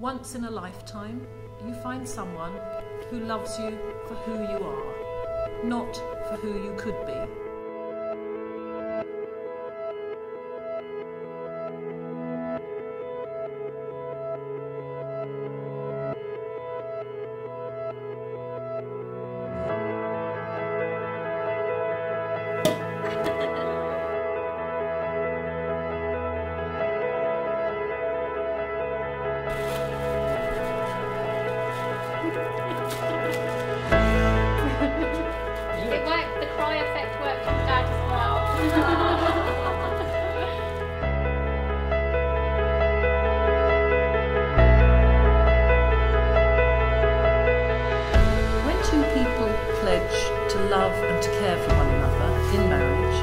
Once in a lifetime, you find someone who loves you for who you are, not for who you could be. Love and to care for one another in marriage,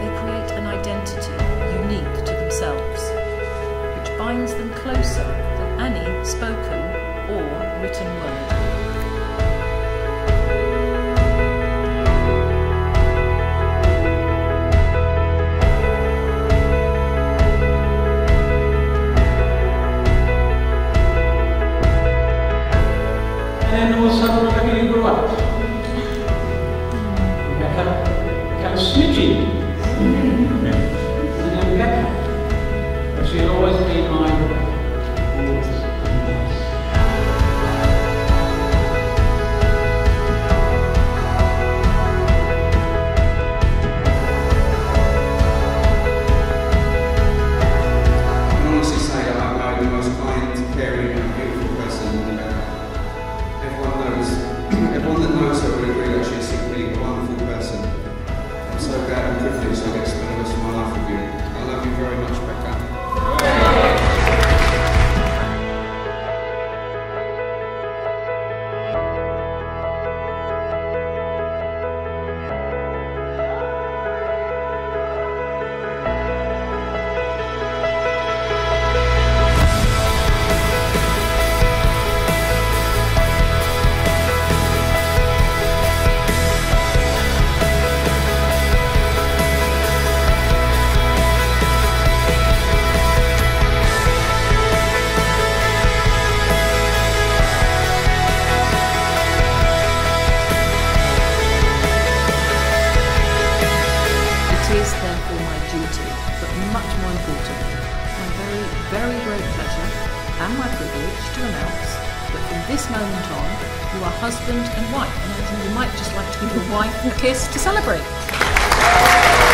they create an identity unique to themselves, which binds them closer than any spoken or written word. And then all of a sudden, the most kind, caring, and beautiful person in America. Everyone that knows her will agree that she's a wonderful person. I'm so glad and privileged I get to spend the rest my duty, but much more important, my very, very great pleasure and my privilege to announce that from this moment on, you are husband and wife. And you might just like to give your wife a kiss to celebrate.